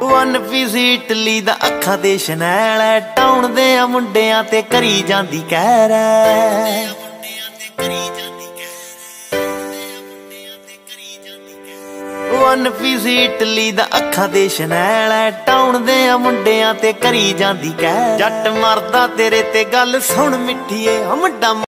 One piece Italy ਦਾ ਅੱਖਾਂ ਦੇ ਸ਼ਨੈਲ ਐ। ਟਾਉਣ ਦੇ ਆ ਮੁੰਡਿਆਂ ਤੇ ਕਰੀ ਜਾਂਦੀ ਕਹਿ ਰੈ ਵਨ ਪੀਸ ਇਟਲੀ ਦਾ ਅੱਖਾਂ ਦੇ ਸ਼ਨੈਲ ਐ। ਟਾਉਣ ਦੇ ਆ ਮੁੰਡਿਆਂ ਤੇ ਕਰੀ ਜਾਂਦੀ ਕਹਿ ਜੱਟ ਮਰਦਾ ਤੇਰੇ ਤੇ ਗੱਲ ਸੁਣ ਮਿੱਠੀਏ। ਹਮਡਾ